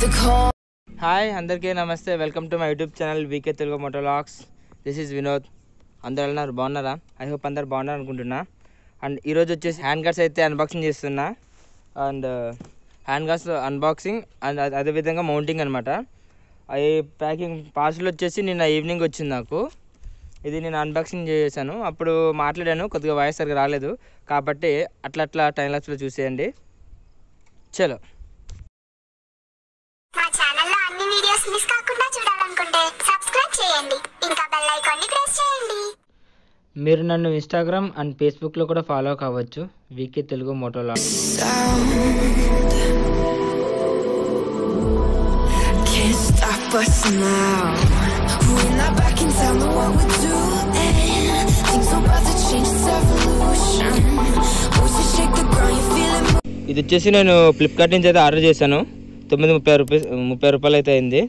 Hi అందరికీ నమస్తే. Welcome to my YouTube channel VK Telugu మోటోలాక్స్ this is Vinod అందరు వెళ్ళినారు బాగున్నారా? ఐ హోప్ అందరు బాగున్నారు అనుకుంటున్నా. అండ్ ఈరోజు వచ్చేసి హ్యాండ్ గార్డ్స్ అయితే అన్బాక్సింగ్ చేస్తున్నా. And hand guards unboxing and అదే- అదేవిధంగా మౌంటింగ్ అనమాట అవి ప్యాకింగ్ పార్సల్ వచ్చేసి నిన్న ఈవినింగ్ వచ్చింది నాకు. ఇది నేను అన్బాక్సింగ్ చేశాను. అప్పుడు మాట్లాడాను కొద్దిగా వాయిస్ సరిగా రాలేదు. కాబట్టి అట్లా అట్లా టైం లాప్స్లో చూసేయండి. చలో. మిస్ కాకుండా చూడాలనుకుంటే సబ్స్క్రైబ్ చేయండి ఇంకా బెల్ ఐకాన్ని ప్రెస్ చేయండి మీరు నన్ను ఇన్స్టాగ్రామ్ అండ్ ఫేస్బుక్లో కూడా ఫాలో కావచ్చు వీకే Telugu మోటోలాగ్ Can't stop us now. We're not back in time with what we're doing. Things are about to change, it's evolution. Voices shake the ground, you feel it ఇది వచ్చేసి నేను Flipkart నుంచి అయితే order చేశాను తొమ్మిది ముప్పై రూపీస్ ముప్పై రూపాయలు అయితే అయింది.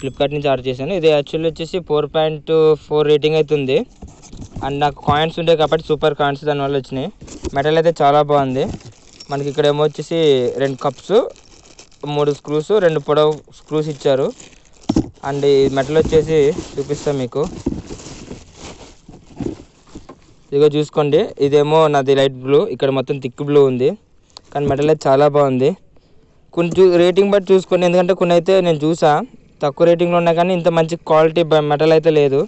ఫ్లిప్కార్ట్ నుంచి ఆర్డర్ చేశాను. ఇది యాక్చువల్లీ వచ్చేసి ఫోర్ పాయింట్ ఫోర్ రేటింగ్ అయితే ఉంది. అండ్ నాకు కాయిన్స్ ఉంటాయి కాబట్టి సూపర్ కాయిన్స్ దానివల్ల వచ్చినాయి. మెటల్ అయితే చాలా బాగుంది. మనకి ఇక్కడ ఏమో వచ్చేసి రెండు కప్స్ మూడు స్క్రూస్ రెండు పొడవు స్క్రూస్ ఇచ్చారు. అండ్ ఈ మెటల్ వచ్చేసి చూపిస్తాను మీకు. ఇదిగో చూసుకోండి. ఇదేమో నాది లైట్ బ్లూ ఇక్కడ మొత్తం థిక్ బ్లూ ఉంది. కానీ మెటల్ అయితే చాలా బాగుంది. కొన్ని రేటింగ్ బట్టి చూసుకోండి. ఎందుకంటే కొన్ని అయితే నేను చూసా. తక్కువ రేటింగ్లో ఉన్నాయి కానీ ఇంత మంచి క్వాలిటీ మెటల్ అయితే లేదు.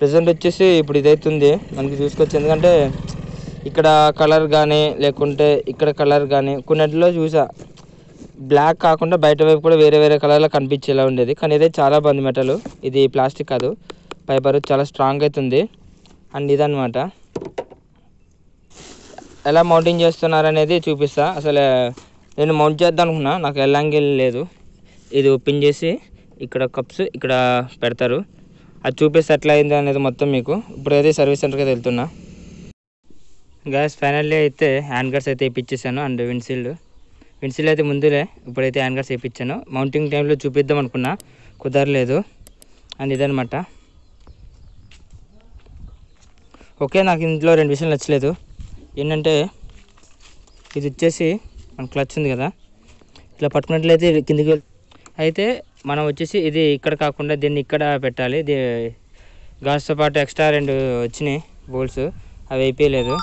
ప్రజెంట్ వచ్చేసి ఇప్పుడు ఇదైతుంది. మనకి చూసుకోవచ్చు. ఎందుకంటే ఇక్కడ కలర్ కానీ లేకుంటే ఇక్కడ కలర్ కానీ కొన్నిటిలో చూసా. బ్లాక్ కాకుండా బయట వైపు కూడా వేరే వేరే కలర్లో కనిపించేలా ఉండేది. కానీ ఇదే చాలా బాగుంది మెటల్ ఇది ప్లాస్టిక్ కాదు. ఫైబర్ చాలా స్ట్రాంగ్ అవుతుంది అండ్ ఇదనమాట ఎలా మౌంటింగ్ చేస్తున్నారు అనేది చూపిస్తా. అసలు నేను మౌంట్ చేద్దాం అనుకున్నా. నాకు ఎల్లాంగిల్ లేదు. ఇది ఓపెన్ చేసి ఇక్కడ కప్స్ ఇక్కడ పెడతారు. అది చూపిస్తే ఎట్లా అయింది అనేది మొత్తం మీకు ఇప్పుడైతే సర్వీస్ సెంటర్కి వెళ్తున్నా. గ్యాస్ ఫైనల్లీ అయితే హ్యాండ్ గార్డ్స్ అయితే ఇప్పించేసాను అండ్ విండ్షీల్డ్ విండ్షీల్డ్ అయితే ముందులే ఇప్పుడైతే హ్యాండ్ గర్స్ ఇప్పించాను. మౌంటింగ్ టైంలో చూపిద్దాం అనుకున్నా. కుదరలేదు. అండ్ ఇదనమాట ఓకే నాకు ఇంట్లో రెండు విషయాలు నచ్చలేదు. ఏంటంటే ఇది వచ్చేసి మన క్లచ్ ఉంది కదా? ఇట్లా పట్టుకున్నట్లయితే కిందికి వెళ్ అయితే మనం వచ్చేసి ఇది ఇక్కడ కాకుండా దీన్ని ఇక్కడ పెట్టాలి. ఇది గాస్తో పాటు ఎక్స్ట్రా రెండు వచ్చినాయి బోల్స్ అవి అయిపోయలేదు.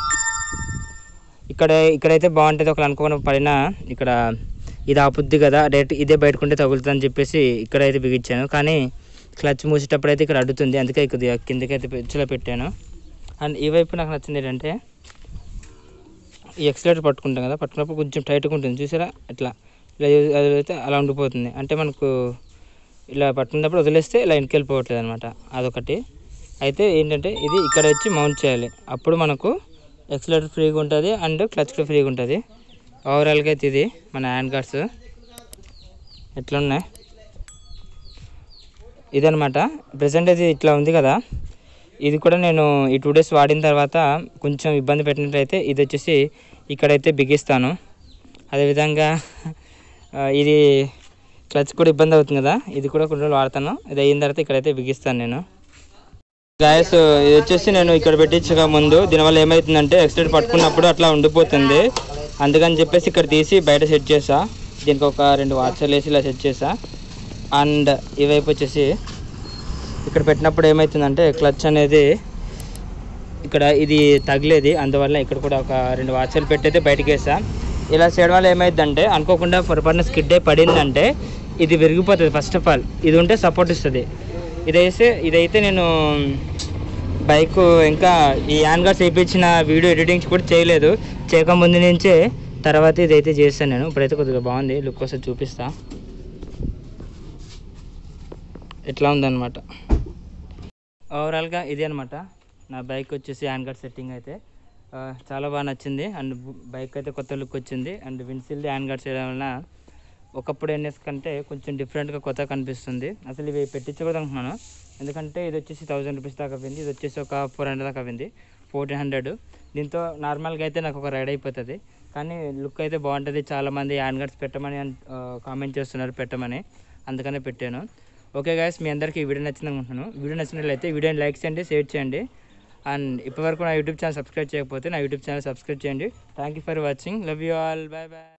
ఇక్కడ ఇక్కడైతే బాగుంటుంది. ఒకళ్ళు అనుకోకుండా పడినా ఇక్కడ ఇది ఆపుద్ది కదా. డైరెక్ట్ ఇదే బయటకుంటే తగులుతుంది అని చెప్పేసి ఇక్కడైతే బిగించాను. కానీ క్లచ్ మూసేటప్పుడు అయితే ఇక్కడ అడ్డుతుంది. అందుకే ఇక్కడ కిందకైతే పెంచులో పెట్టాను. అండ్ ఈ వైపు నాకు నచ్చింది ఏంటంటే ఈ ఎక్సలేటర్ పట్టుకుంటాం కదా పట్టుకున్నప్పుడు కొంచెం టైట్గా ఉంటుంది. చూసారా? ఇట్లా ఇలా అయితే అలా ఉండిపోతుంది. అంటే మనకు ఇలా పట్టుకున్నప్పుడు వదిలేస్తే ఇలా వెనక్కి వెళ్ళిపోవట్లేదు అనమాట అదొకటి. అయితే ఏంటంటే ఇది ఇక్కడ వచ్చి మౌంట్ చేయాలి. అప్పుడు మనకు ఎక్సలేటర్ ఫ్రీగా ఉంటుంది అండ్ క్లచ్ కూడా ఫ్రీగా ఉంటుంది. ఓవరాల్గా అయితే ఇది మన హ్యాండ్ గార్డ్స్. ఎట్లా ఉన్నాయి ఇదనమాట ప్రజెంట్ అయితే ఇట్లా ఉంది కదా. ఇది కూడా నేను ఈ టూ డేస్ వాడిన తర్వాత కొంచెం ఇబ్బంది పెట్టినట్లయితే ఇది వచ్చేసి ఇక్కడైతే బిగిస్తాను. అదేవిధంగా ఇది క్లచ్ కూడా ఇబ్బంది అవుతుంది కదా ఇది కూడా కొన్ని రోజులు వాడతాను. ఇది అయిన తర్వాత ఇక్కడైతే బిగిస్తాను నేను. గాయస్ ఇది వచ్చేసి నేను ఇక్కడ పెట్టించక ముందు దీనివల్ల ఏమవుతుందంటే ఎక్స్టెడ్ పట్టుకున్నప్పుడు అట్లా ఉండిపోతుంది. అందుకని చెప్పేసి ఇక్కడ తీసి బయట సెట్ చేసా. దీనికి ఒక రెండు వాచర్లు వేసి ఇలా సెట్ చేసా. అండ్ ఈ వైపు వచ్చేసి ఇక్కడ పెట్టినప్పుడు ఏమవుతుందంటే క్లచ్ అనేది ఇక్కడ ఇది తగిలేది. అందువల్ల ఇక్కడ కూడా ఒక రెండు వాచర్లు పెట్టయితే బయటకు వేసా. ఇలా చేయడం వల్ల ఏమైందంటే అనుకోకుండా పొరపాటున స్కిడ్ అయి పడిందంటే ఇది విరిగిపోతుంది ఫస్ట్ ఆఫ్ ఆల్ ఇది ఉంటే సపోర్ట్ ఇస్తుంది. ఇదైతే ఇదైతే నేను బైక్ ఇంకా ఈ యాన్గా చేయించిన వేయించిన వీడియో ఎడిటింగ్స్ కూడా చేయలేదు. చేయకముందు నుంచే తర్వాత ఇదైతే చేస్తాను నేను. ఇప్పుడైతే కొద్దిగా బాగుంది. లుక్ కోసం చూపిస్తా. ఎట్లా ఉందన్నమాట. ఓవరాల్గా ఇది అనమాట నా బైక్ వచ్చేసి హ్యాండ్ గార్డ్ సెట్టింగ్ అయితే చాలా బాగా నచ్చింది. అండ్ బైక్ అయితే కొత్త లుక్ వచ్చింది. అండ్ విన్సిల్డ్ హ్యాండ్ గార్డ్ చేయడం వలన ఒకప్పుడు ఎన్ఎస్ కంటే కొంచెం డిఫరెంట్గా కొత్తగా కనిపిస్తుంది. అసలు ఇవి పెట్టించకూడదు అనుకున్నాను. ఎందుకంటే ఇది వచ్చేసి థౌజండ్ రూపీస్ దాకా అయింది ఇది వచ్చేసి ఒక ఫోర్ హండ్రెడ్ దాకా అయింది ఫోర్టీన్ హండ్రెడ్ దీంతో నార్మల్గా అయితే నాకు ఒక రైడ్ అయిపోతుంది. కానీ లుక్ అయితే బాగుంటుంది. చాలామంది హ్యాండ్ గార్డ్స్ పెట్టమని కామెంట్ చేస్తున్నారు. పెట్టమని. అందుకనే పెట్టాను. ఓకే గాయస్ మీ అందరికీ ఈ వీడియో నచ్చింది అనుకుంటున్నాను. వీడియో నచ్చినట్లయితే వీడియోని లైక్ చేయండి షేర్ చేయండి. అండ్ ఇప్పటివరకు నా యూట్యూబ్ ఛానల్ సబ్స్క్రైబ్ చేయకపోతే నా యూట్యూబ్ ఛానల్ సబ్స్క్రైబ్ చేయండి. Thank you for watching love you all bye bye